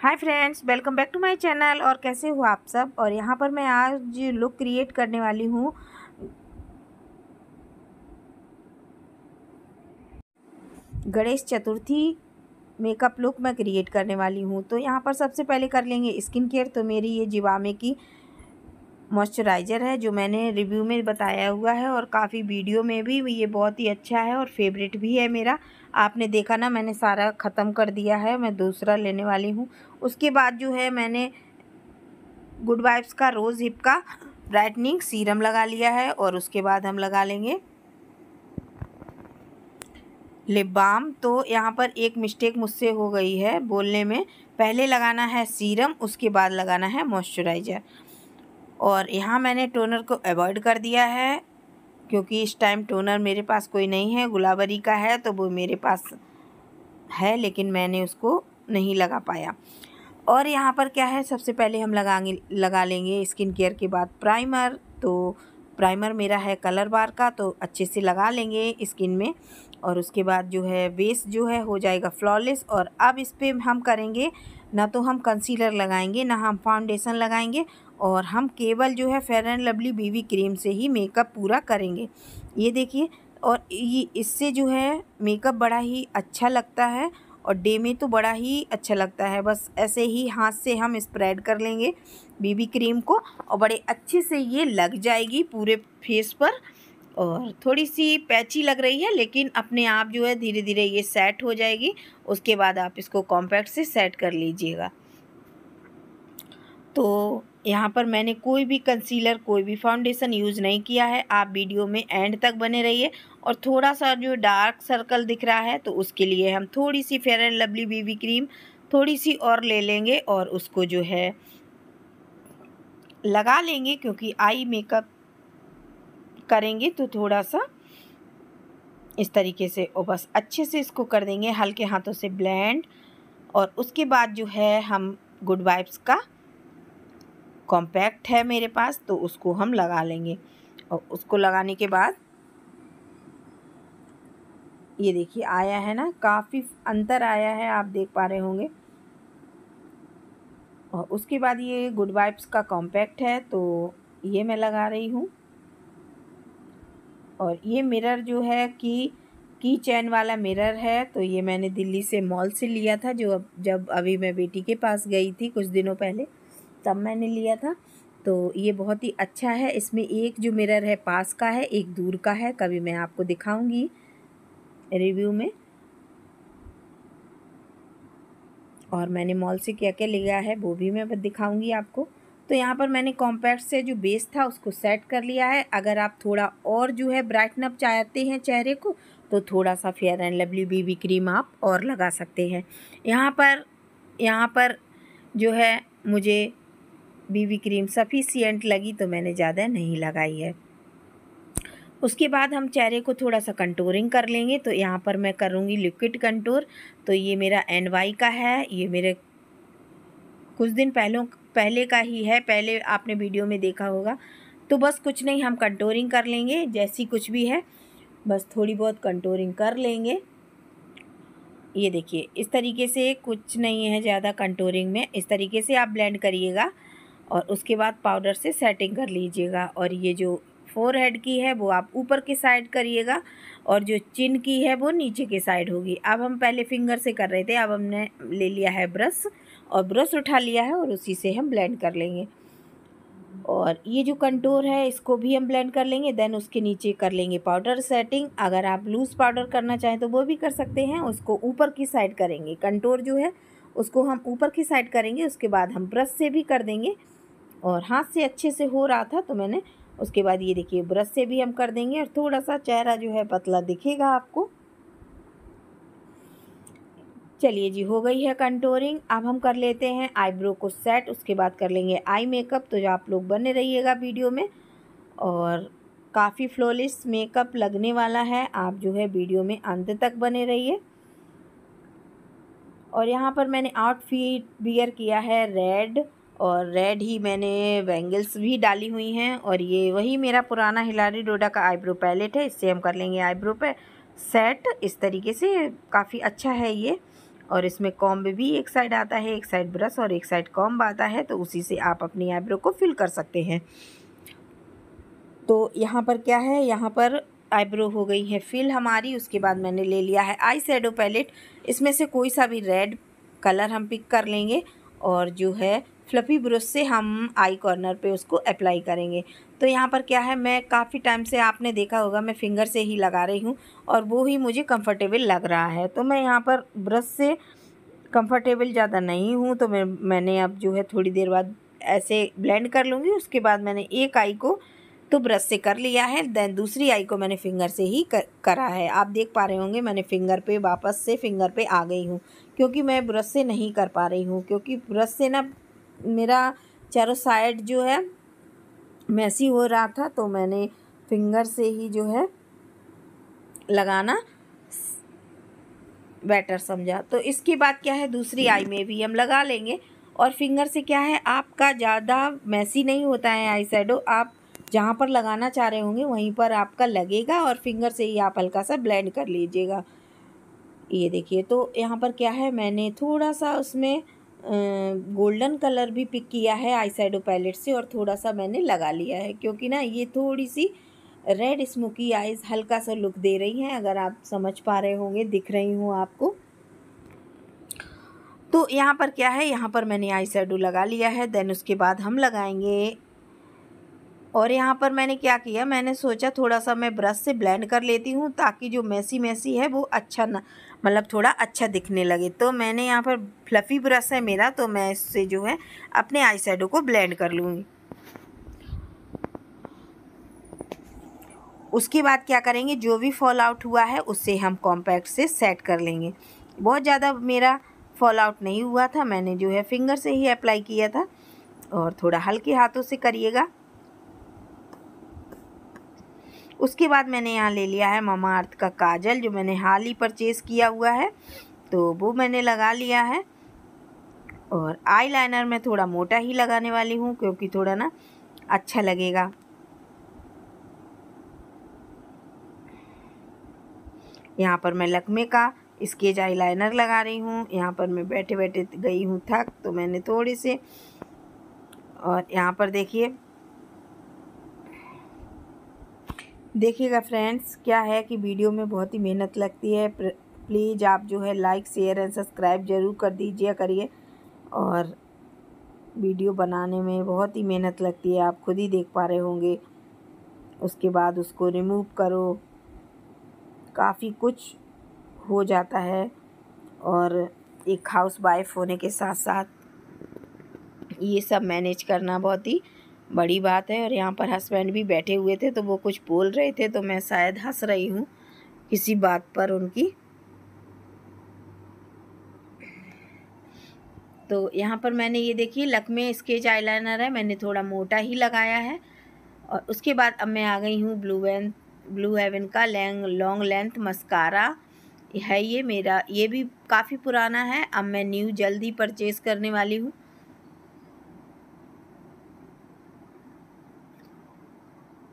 Hi friends, welcome back to my channel. और कैसे हो आप सब? और यहाँ पर मैं आज लुक क्रिएट करने वाली हूँ। गणेश चतुर्थी मेकअप लुक मैं क्रिएट करने वाली हूँ। तो यहाँ पर सबसे पहले कर लेंगे स्किन केयर तो मेरी ये जिवामे की मॉइस्चराइज़र है, जो मैंने रिव्यू में बताया हुआ है और काफ़ी वीडियो में भी ये बहुत ही अच्छा है और फेवरेट भी है मेरा। आपने देखा ना, मैंने सारा ख़त्म कर दिया है, मैं दूसरा लेने वाली हूँ। उसके बाद जो है, मैंने गुड वाइब्स का रोज़ हिप का ब्राइटनिंग सीरम लगा लिया है और उसके बाद हम लगा लेंगे लिप बाम तो यहाँ पर एक मिस्टेक मुझसे हो गई है बोलने में। पहले लगाना है सीरम उसके बाद लगाना है मॉइस्चराइज़र और यहाँ मैंने टोनर को अवॉइड कर दिया है, क्योंकि इस टाइम टोनर मेरे पास कोई नहीं है, गुलाबरी का है तो वो मेरे पास है, लेकिन मैंने उसको नहीं लगा पाया। और यहाँ पर क्या है, सबसे पहले हम लगाएँगे, लगा लेंगे स्किन केयर के बाद प्राइमर तो प्राइमर मेरा है कलर बार का तो अच्छे से लगा लेंगे स्किन में, और उसके बाद जो है बेस जो है, हो जाएगा फ्लॉलेस और अब इस पर हम करेंगे ना तो हम कंसीलर लगाएँगे, ना हम फाउंडेशन लगाएँगे और हम केवल जो है fair and lovely BB cream से ही मेकअप पूरा करेंगे। ये देखिए, और ये इससे जो है मेकअप बड़ा ही अच्छा लगता है और डे में तो बड़ा ही अच्छा लगता है। बस ऐसे ही हाथ से हम स्प्रेड कर लेंगे बीबी क्रीम को और बड़े अच्छे से ये लग जाएगी पूरे फेस पर। और थोड़ी सी पैची लग रही है, लेकिन अपने आप जो है धीरे धीरे ये सेट हो जाएगी। उसके बाद आप इसको कॉम्पैक्ट से सेट कर लीजिएगा। तो यहाँ पर मैंने कोई भी कंसीलर कोई भी फाउंडेशन यूज़ नहीं किया है। आप वीडियो में एंड तक बने रहिए और थोड़ा सा जो डार्क सर्कल दिख रहा है तो उसके लिए हम थोड़ी सी fair and lovely BB cream थोड़ी सी और ले लेंगे और उसको जो है लगा लेंगे, क्योंकि आई मेकअप करेंगे तो थोड़ा सा इस तरीके से और बस अच्छे से इसको कर देंगे हल्के हाथों से ब्लेंड और उसके बाद जो है हम गुड वाइब्स का कॉम्पैक्ट है मेरे पास तो उसको हम लगा लेंगे और उसको लगाने के बाद ये देखिए आया है ना काफ़ी अंतर आया है आप देख पा रहे होंगे और उसके बाद ये गुड वाइब्स का कॉम्पैक्ट है तो ये मैं लगा रही हूँ और ये मिरर जो है कि की चैन वाला मिरर है तो ये मैंने दिल्ली से मॉल से लिया था, जो अब, जब अभी मैं बेटी के पास गई थी कुछ दिनों पहले, तब मैंने लिया था। तो ये बहुत ही अच्छा है, इसमें एक जो मिरर है पास का है, एक दूर का है, कभी मैं आपको दिखाऊँगी रिव्यू में। और मैंने मॉल से क्या क्या लिया है, वो भी मैं दिखाऊँगी आपको। तो यहाँ पर मैंने कॉम्पैक्ट से जो बेस था उसको सेट कर लिया है। अगर आप थोड़ा और जो है ब्राइटन अप चाहते हैं चेहरे को तो थोड़ा सा fair and lovely BB cream आप और लगा सकते हैं। यहाँ पर यहाँ पर जो है मुझे बीबी क्रीम सफिशियंट लगी तो मैंने ज़्यादा नहीं लगाई है। उसके बाद हम चेहरे को थोड़ा सा कंटोरिंग कर लेंगे तो यहाँ पर मैं करूँगी लिक्विड कंटोर तो ये मेरा एन वाई का है, ये मेरे कुछ दिन पहलों पहले का ही है, पहले आपने वीडियो में देखा होगा। तो बस कुछ नहीं, हम कंटोरिंग कर लेंगे, जैसी कुछ भी है, बस थोड़ी बहुत कंटोरिंग कर लेंगे। ये देखिए, इस तरीके से कुछ नहीं है ज़्यादा कंटोरिंग में। इस तरीके से आप ब्लेंड करिएगा और उसके बाद पाउडर से सेटिंग कर लीजिएगा और ये जो फोर हेड की है, वो आप ऊपर के साइड करिएगा और जो चिन की है, वो नीचे के साइड होगी। अब हम पहले फिंगर से कर रहे थे, अब हमने ले लिया है ब्रश और ब्रश उठा लिया है और उसी से हम ब्लेंड कर लेंगे। और ये जो कंटोर है, इसको भी हम ब्लेंड कर लेंगे देन उसके नीचे कर लेंगे पाउडर सेटिंग अगर आप लूज़ पाउडर करना चाहें तो वो भी कर सकते हैं, उसको ऊपर की साइड करेंगे। कंटोर जो है, उसको हम ऊपर की साइड करेंगे, उसके बाद हम ब्रश से भी कर देंगे। और हाथ से अच्छे से हो रहा था तो मैंने उसके बाद ये देखिए, ब्रश से भी हम कर देंगे और थोड़ा सा चेहरा जो है पतला दिखेगा आपको। चलिए जी, हो गई है कंटोरिंग अब हम कर लेते हैं आईब्रो को सेट उसके बाद कर लेंगे आई मेकअप तो आप लोग बने रहिएगा वीडियो में और काफ़ी फ्लोलिस मेकअप लगने वाला है। आप जो है वीडियो में अंत तक बने रहिए। और यहाँ पर मैंने आउटफिट बियर किया है रेड और रेड ही मैंने बैंगल्स भी डाली हुई हैं और ये वही मेरा पुराना हिलारी डोडा का आईब्रो पैलेट है, इससे हम कर लेंगे आईब्रो पे। सेट इस तरीके से काफ़ी अच्छा है ये और इसमें कॉम्ब भी एक साइड आता है, एक साइड ब्रश और एक साइड कॉम्ब आता है तो उसी से आप अपनी आईब्रो को फिल कर सकते हैं। तो यहाँ पर क्या है? यहाँ पर आईब्रो हो गई है फिल हमारी, उसके बाद मैंने ले लिया है आई पैलेट इसमें से कोई सा भी रेड कलर हम पिक कर लेंगे। और जो है फ्लफ़ी ब्रश से हम आई कॉर्नर पे उसको अप्लाई करेंगे। तो यहाँ पर क्या है, मैं काफ़ी टाइम से आपने देखा होगा, मैं फिंगर से ही लगा रही हूँ और वो ही मुझे कंफर्टेबल लग रहा है। तो मैं यहाँ पर ब्रश से कंफर्टेबल ज़्यादा नहीं हूँ तो मैं, मैंने अब जो है थोड़ी देर बाद ऐसे ब्लेंड कर लूँगी, उसके बाद मैंने एक आई को तो ब्रश से कर लिया है देन दूसरी आई को मैंने फिंगर से ही कर, करा है। आप देख पा रहे होंगे मैंने फिंगर पे वापस से फिंगर पे आ गई हूँ क्योंकि मैं ब्रश से नहीं कर पा रही हूँ क्योंकि ब्रश से ना मेरा चारों साइड जो है मैसी हो रहा था तो मैंने फिंगर से ही जो है लगाना बेटर समझा। तो इसके बाद क्या है दूसरी आई में भी हम लगा लेंगे और फिंगर से क्या है आपका ज़्यादा मैसी नहीं होता है आई शेडो आप जहाँ पर लगाना चाह रहे होंगे, वहीं पर आपका लगेगा और फिंगर से ही आप हल्का सा ब्लेंड कर लीजिएगा। ये देखिए तो यहाँ पर क्या है, मैंने थोड़ा सा उसमें गोल्डन कलर भी पिक किया है आई साइडो पैलेट से और थोड़ा सा मैंने लगा लिया है, क्योंकि ना ये थोड़ी सी रेड स्मोकी आइज़ हल्का सा लुक दे रही हैं, अगर आप समझ पा रहे होंगे, दिख रही हूँ आपको। तो यहाँ पर क्या है, यहाँ पर मैंने आई सैडो लगा लिया है, देन उसके बाद हम लगाएँगे और यहाँ पर मैंने क्या किया? मैंने सोचा थोड़ा सा मैं ब्रश से ब्लेंड कर लेती हूँ ताकि जो मैसी मैसी है वो अच्छा ना मतलब थोड़ा अच्छा दिखने लगे। तो मैंने यहाँ पर फ्लफ़ी ब्रश है मेरा तो मैं इससे जो है अपने आई को ब्लेंड कर लूँगी। उसके बाद क्या करेंगे? जो भी फॉल आउट हुआ है उससे हम कॉम्पैक्ट से सेट कर लेंगे। बहुत ज़्यादा मेरा फॉल आउट नहीं हुआ था, मैंने जो है फिंगर से ही अप्लाई किया था। और थोड़ा हल्के हाथों से करिएगा। उसके बाद मैंने यहाँ ले लिया है ममा अर्थ का काजल, जो मैंने हाल ही परचेज़ किया हुआ है। तो वो मैंने लगा लिया है। और आई लाइनर मैं थोड़ा मोटा ही लगाने वाली हूँ, क्योंकि थोड़ा ना अच्छा लगेगा। यहाँ पर मैं लकमे का स्केच आई लाइनर लगा रही हूँ। यहाँ पर मैं बैठे बैठे गई हूँ थक तो मैंने थोड़े से और यहाँ पर देखिए देखिएगा फ्रेंड्स, क्या है कि वीडियो में बहुत ही मेहनत लगती है। प्लीज़ आप जो है लाइक, शेयर एंड सब्सक्राइब ज़रूर कर दीजिए करिए। और वीडियो बनाने में बहुत ही मेहनत लगती है, आप खुद ही देख पा रहे होंगे। उसके बाद उसको रिमूव करो। काफ़ी कुछ हो जाता है। और एक हाउस वाइफ होने के साथ साथ ये सब मैनेज करना बहुत ही बड़ी बात है और यहाँ पर हस्बैंड भी बैठे हुए थे तो वो कुछ बोल रहे थे तो मैं शायद हंस रही हूँ किसी बात पर उनकी। तो यहाँ पर मैंने ये देखिए, लकमे स्केच आईलाइनर है, मैंने थोड़ा मोटा ही लगाया है। और उसके बाद अब मैं आ गई हूँ ब्लू एन ब्लू हेवन का लैंग, लॉन्ग लेंथ मस्कारा। है ये मेरा, ये भी काफ़ी पुराना है, अब मैं न्यू जल्दी परचेज़ करने वाली हूँ।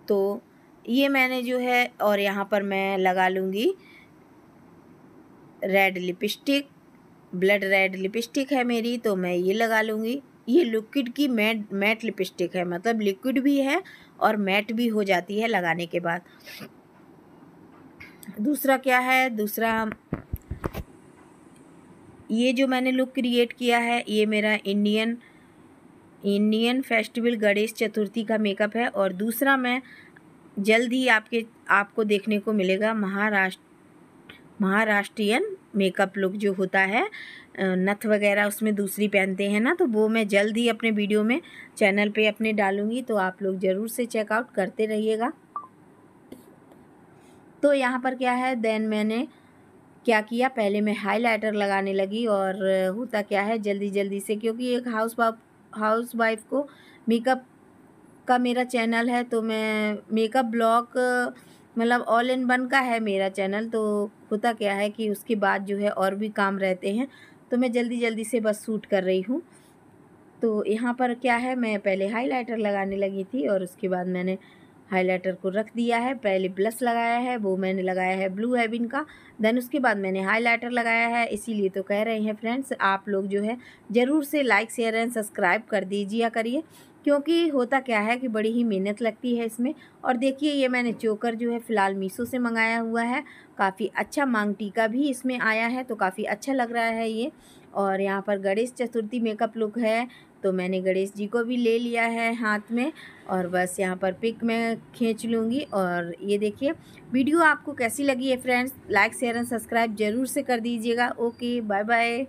तो ये मैंने जो है, और यहाँ पर मैं लगा लूँगी। Red lipstick blood red lipstick है मेरी तो मैं ये लगा लूँगी। ये लिक्विड की मैट मैट लिपस्टिक है मतलब लिक्विड भी है और मैट भी हो जाती है लगाने के बाद। दूसरा क्या है? दूसरा, ये जो मैंने लुक क्रिएट किया है, ये मेरा Indian Indian festival Ganesh Chaturthi का मेकअप है और दूसरा मैं जल्द ही आपके, आपको देखने को मिलेगा महाराष्ट्र, महाराष्ट्रियन मेकअप लुक जो होता है। नथ वगैरह उसमें दूसरी पहनते हैं ना तो वो मैं जल्द ही अपने वीडियो में चैनल पे अपने डालूँगी तो आप लोग ज़रूर से चेकआउट करते रहिएगा। तो यहाँ पर क्या है देन मैंने क्या किया, पहले मैं हाइलाइटर लगाने लगी और होता क्या है जल्दी जल्दी से, क्योंकि एक हाउस हाउस वाइफ को मेकअप का मेरा चैनल है तो मैं मेकअप ब्लॉग मतलब ऑल इन वन का है मेरा चैनल तो होता क्या है कि उसके बाद जो है और भी काम रहते हैं तो मैं जल्दी जल्दी से बस सूट कर रही हूँ। तो यहाँ पर क्या है, मैं पहले हाइलाइटर लगाने लगी थी और उसके बाद मैंने हाइलाइटर को रख दिया है, पहले ब्लश लगाया है, वो मैंने लगाया है ब्लू हेविन का, देन उसके बाद मैंने हाइलाइटर लगाया है, इसीलिए तो कह रहे हैं फ्रेंड्स, आप लोग जो है ज़रूर से लाइक, शेयर एंड सब्सक्राइब कर दीजिए करिए, क्योंकि होता क्या है कि बड़ी ही मेहनत लगती है इसमें, और देखिए ये मैंने चोकर जो है फ़िलहाल मीशो से मंगाया हुआ है, काफ़ी अच्छा मांग टीका भी इसमें आया है तो काफ़ी अच्छा लग रहा है ये, और यहाँ पर गणेश चतुर्थी मेकअप लुक है तो मैंने गणेश जी को भी ले लिया है हाथ में और बस यहाँ पर पिक मैं खींच लूँगी और ये देखिए, वीडियो आपको कैसी लगी है friends? Like, share and subscribe ज़रूर से कर दीजिएगा। Okay bye bye